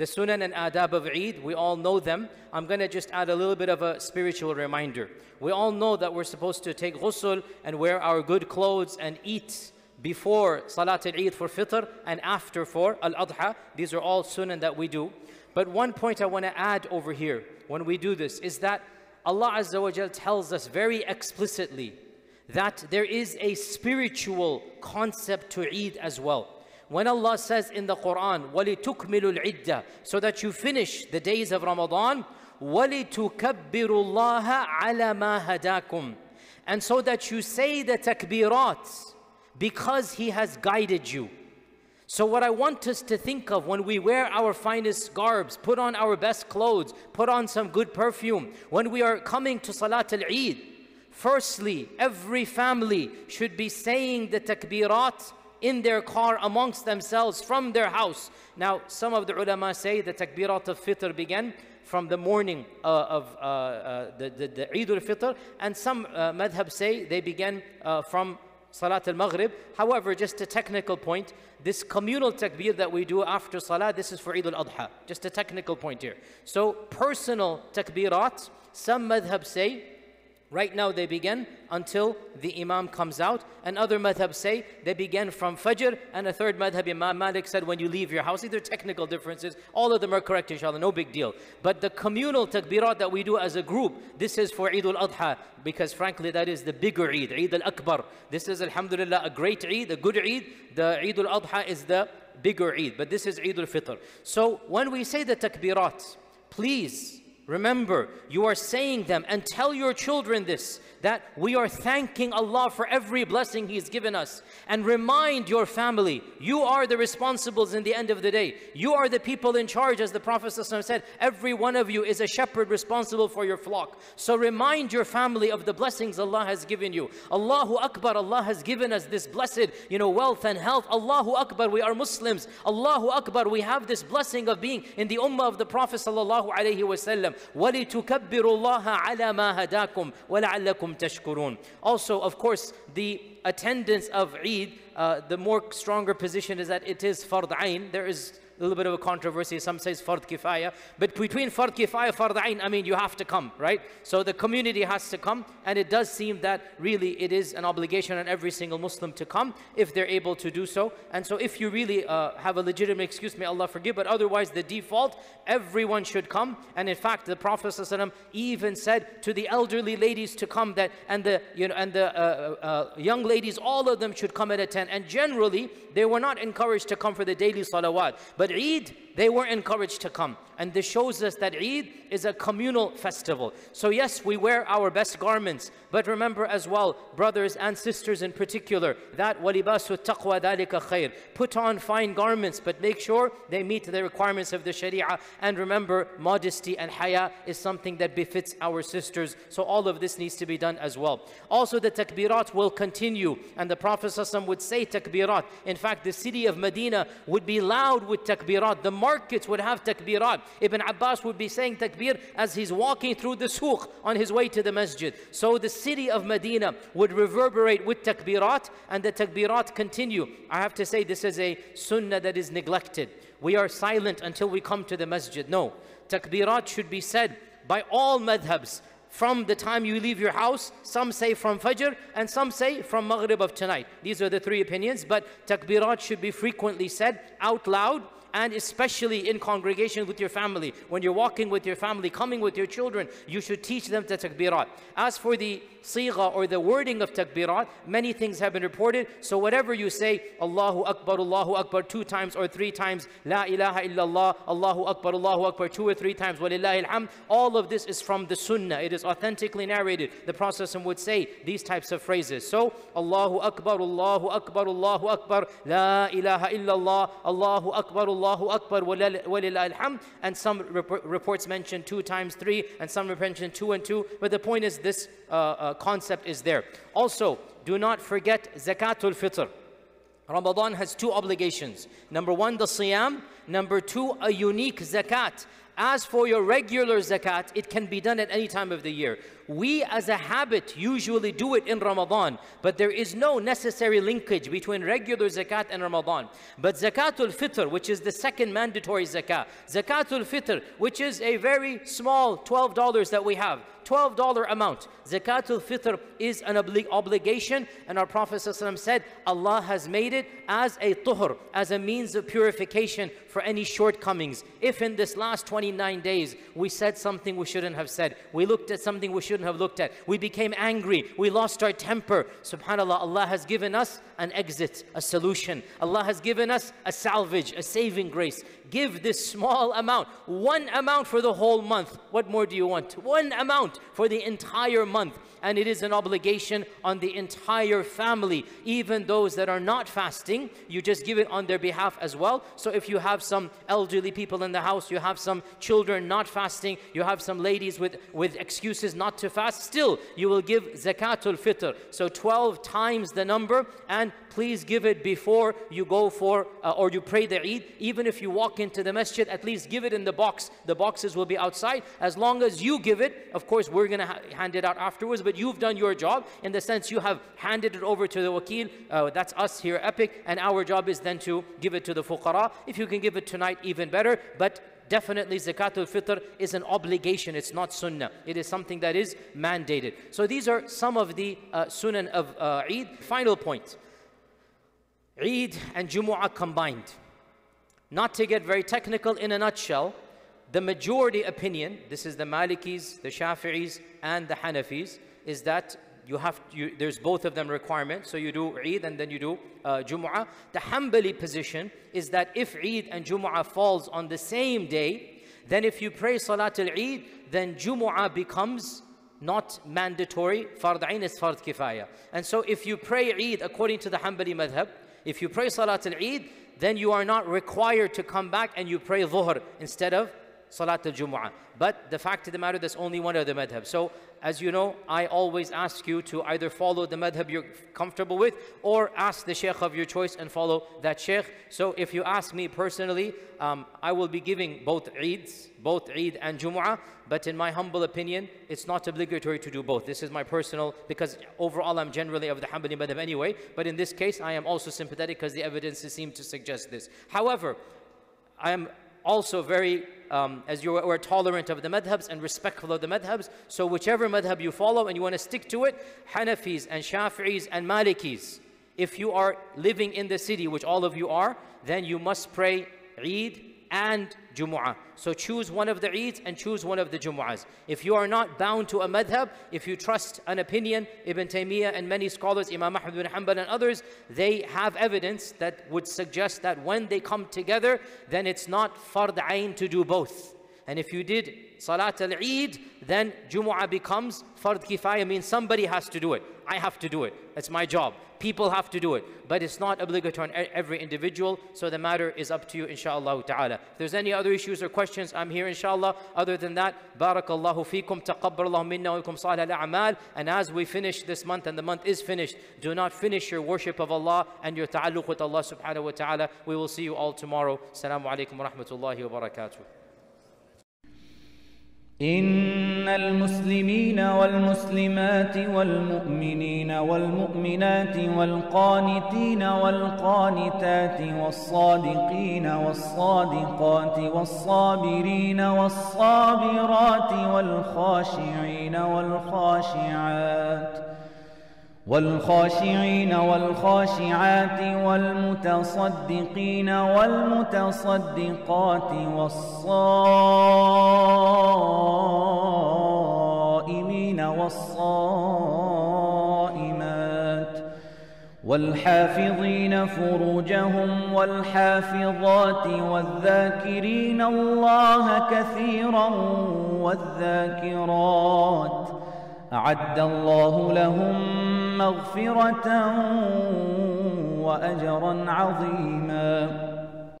the sunan and adab of Eid, we all know them. I'm going to just add a little bit of a spiritual reminder. We all know that we're supposed to take ghusl and wear our good clothes and eat before Salat al-Eid for Fitr and after for Al-Adha. These are all sunan that we do. But one point I want to add over here when we do this is that Allah Azza wa Jal tells us very explicitly that there is a spiritual concept to Eid as well. When Allah says in the Quran, وَلِتُكْمِلُ الْعِدَّةِ So that you finish the days of Ramadan, وَلِتُكَبِّرُوا اللَّهَ عَلَى مَا هَدَاكُمْ And so that you say the takbirat because He has guided you. So what I want us to think of when we wear our finest garbs, put on our best clothes, put on some good perfume, when we are coming to Salat al-Eid, firstly, every family should be saying the takbirat in their car amongst themselves from their house. Now, some of the ulama say the takbirat of fitr began from the morning uh, of uh, uh, the, Eid al-Fitr and some uh, madhab say they began uh, from Salat al-Maghrib. However, just a technical point, this communal takbir that we do after Salah, this is for Eid al-Adha. Just a technical point here. So personal takbirat, some madhab say Right now they begin until the Imam comes out. And other madhab say they begin from Fajr. And a third madhab, Imam Malik said when you leave your house. These are technical differences. All of them are correct inshallah, no big deal. But the communal takbirat that we do as a group, this is for Eid al-Adha. Because frankly that is the bigger Eid, Eid al-Akbar. This is alhamdulillah a great Eid, a good Eid. The Eid al-Adha is the bigger Eid. But this is Eid al-Fitr. So when we say the takbirat, please Remember, you are saying them and tell your children this that we are thanking Allah for every blessing He's given us. And remind your family, you are the responsibles in the end of the day. You are the people in charge, as the Prophet said, every one of you is a shepherd responsible for your flock. So remind your family of the blessings Allah has given you. Allahu Akbar, Allah has given us this blessed, you know, wealth and health. Allahu Akbar, we are Muslims. Allahu Akbar, we have this blessing of being in the ummah of the Prophet wasallam. وَلِتُكَبِّرُوا اللَّهَ عَلَى مَا هَدَاكُمْ وَلَعَلَّكُمْ تَشْكُرُونَ Also, of course, the attendance of Eid, uh, the more stronger position is that it is fard ain. There is a little bit of a controversy. Some says fard kifaya. But between fard kifaya, fard ain, I mean, you have to come, right? So the community has to come. And it does seem that really it is an obligation on every single Muslim to come if they're able to do so. And so if you really uh, have a legitimate excuse, may Allah forgive. But otherwise, the default, everyone should come. And in fact, the Prophet ﷺ even said to the elderly ladies to come that, and the, you know, and the uh, uh, uh young ladies, all of them should come at a 10. And generally, they were not encouraged to come for the daily salawat. But but Eid, they were encouraged to come. And this shows us that Eid is a communal festival. So yes, we wear our best garments, but remember as well, brothers and sisters in particular, that وَلِبَاسُ التَّقْوَى ذَلِكَ خَيْرٌ Put on fine garments, but make sure they meet the requirements of the Sharia. And remember, modesty and haya is something that befits our sisters. So all of this needs to be done as well. Also, the takbirat will continue. And the Prophet ﷺ would say takbirat. In fact, the city of Medina would be loud with takbirat. the markets would have takbirat. Ibn Abbas would be saying takbir as he's walking through the souq on his way to the masjid. So the city of Medina would reverberate with takbirat and the takbirat continue. I have to say this is a sunnah that is neglected. We are silent until we come to the masjid. No, takbirat should be said by all madhabs from the time you leave your house. Some say from Fajr and some say from Maghrib of tonight. These are the three opinions, but takbirat should be frequently said out loud and especially in congregation with your family. When you're walking with your family, coming with your children, you should teach them the takbirat. As for the sigha or the wording of takbirat, many things have been reported. So whatever you say, Allahu Akbar, Allahu Akbar two times or three times, La ilaha illallah, Allahu Akbar, Allahu Akbar two or three times, walillahi alhamd, all of this is from the sunnah. It is authentically narrated. The Prophet would say these types of phrases. So, Allahu Akbar, Allahu Akbar, Allahu Akbar, La ilaha illallah, Allahu Akbar, Allahu Akbar, walillahi alhamd. And some reports mention two times three, and some mention two and two. But the point is this uh, uh, concept is there. Also, do not forget zakatul fitr. Ramadan has two obligations. Number one, the siyam, Number two, a unique zakat. As for your regular zakat, it can be done at any time of the year. We as a habit usually do it in Ramadan, but there is no necessary linkage between regular zakat and Ramadan. But zakatul fitr, which is the second mandatory zakat, zakatul fitr, which is a very small $12 that we have, $12 amount. Zakatul fitr is an obli obligation, and our Prophet said, Allah has made it as a tuhr, as a means of purification for any shortcomings. If in this last 29 days we said something we shouldn't have said, we looked at something we shouldn't have looked at, we became angry, we lost our temper, subhanAllah, Allah has given us an exit, a solution. Allah has given us a salvage, a saving grace. Give this small amount, one amount for the whole month. What more do you want? One amount for the entire month and it is an obligation on the entire family, even those that are not fasting. You just give it on their behalf as well. So if you have some elderly people in the house, you have some children not fasting, you have some ladies with, with excuses not to fast, still you will give zakatul fitr. So 12 times the number and please give it before you go for uh, or you pray the Eid. Even if you walk into the masjid, at least give it in the box. The boxes will be outside. As long as you give it, of course, we're going to ha hand it out afterwards, but you've done your job in the sense you have handed it over to the wakil. Uh, that's us here, Epic, and our job is then to give it to the fuqara. If you can give it tonight, even better. But definitely zakatul fitr is an obligation it's not sunnah it is something that is mandated so these are some of the uh, sunan of uh, eid final point Eid and Jumu'ah combined. Not to get very technical in a nutshell, the majority opinion, this is the Malikis, the Shafi'is, and the Hanafis, is that you have you, there's both of them requirements. So you do Eid and then you do uh, Jumu'ah. The Hanbali position is that if Eid and Jumu'ah falls on the same day, then if you pray Salat al-Eid, then Jumu'ah becomes not mandatory. Fard Ain is Fard Kifaya. And so if you pray Eid according to the Hanbali madhab, if you pray Salat al-Eid, then you are not required to come back and you pray Dhuhr instead of Salat al-Jumu'ah. But the fact of the matter, there's only one other madhab. So as you know, I always ask you to either follow the madhab you're comfortable with or ask the sheikh of your choice and follow that sheikh. So if you ask me personally, um, I will be giving both Eids, both Eid and Jumu'ah, but in my humble opinion, it's not obligatory to do both. This is my personal, because overall I'm generally of the Hanbali madhab anyway, but in this case I am also sympathetic because the evidences seem to suggest this. However, I am also very, um, as you are tolerant of the madhabs and respectful of the madhabs. So whichever madhab you follow and you want to stick to it, Hanafis and Shafi'is and Malikis, if you are living in the city, which all of you are, then you must pray Eid and Jumu'ah. So choose one of the Eids and choose one of the Jumu'ahs. If you are not bound to a madhab, if you trust an opinion, Ibn Taymiyyah and many scholars, Imam Ahmad bin Hanbal and others, they have evidence that would suggest that when they come together, then it's not fard ayn to do both. And if you did Salat al-Eid, then Jumu'ah becomes Fard Kifaya, means somebody has to do it. I have to do it. It's my job. People have to do it. But it's not obligatory on every individual. So the matter is up to you, inshaAllah ta'ala. If there's any other issues or questions, I'm here, inshaAllah. Other than that, Barakallahu feekum, taqabbalallahu minna wa salih al-a'mal. And as we finish this month, and the month is finished, do not finish your worship of Allah and your ta'alluq with Allah subhanahu wa ta'ala. We will see you all tomorrow. Assalamu alaikum wa rahmatullahi wa barakatuh. إن المسلمين والمسلمات والمؤمنين والمؤمنات والقانتين والقانتات والصادقين والصادقات والصابرين والصابرات والخاشعين والخاشعات والخاشعين والخاشعات والمتصدقين والمتصدقات والصائمين والصائمات والحافظين فروجهم والحافظات والذاكرين الله كثيرا والذاكرات أعد الله لهم مغفرة وأجرا عظيما.